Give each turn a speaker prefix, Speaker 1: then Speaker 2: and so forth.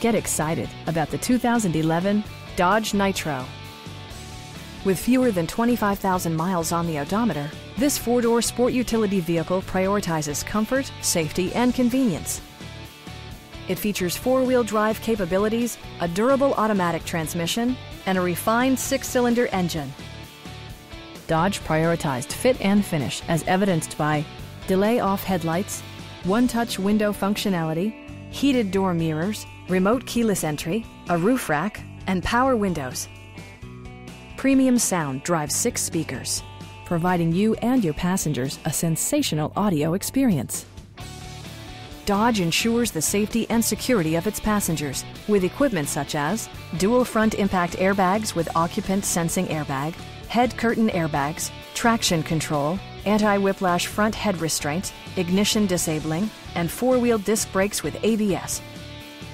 Speaker 1: Get excited about the 2011 Dodge Nitro. With fewer than 25,000 miles on the odometer, this four-door sport utility vehicle prioritizes comfort, safety, and convenience. It features four-wheel drive capabilities, a durable automatic transmission, and a refined six-cylinder engine. Dodge prioritized fit and finish as evidenced by delay off headlights, one-touch window functionality, heated door mirrors, remote keyless entry, a roof rack, and power windows. Premium sound drives six speakers, providing you and your passengers a sensational audio experience. Dodge ensures the safety and security of its passengers with equipment such as dual front impact airbags with occupant sensing airbag, head curtain airbags, traction control, anti-whiplash front head restraint, ignition disabling, and four-wheel disc brakes with ABS.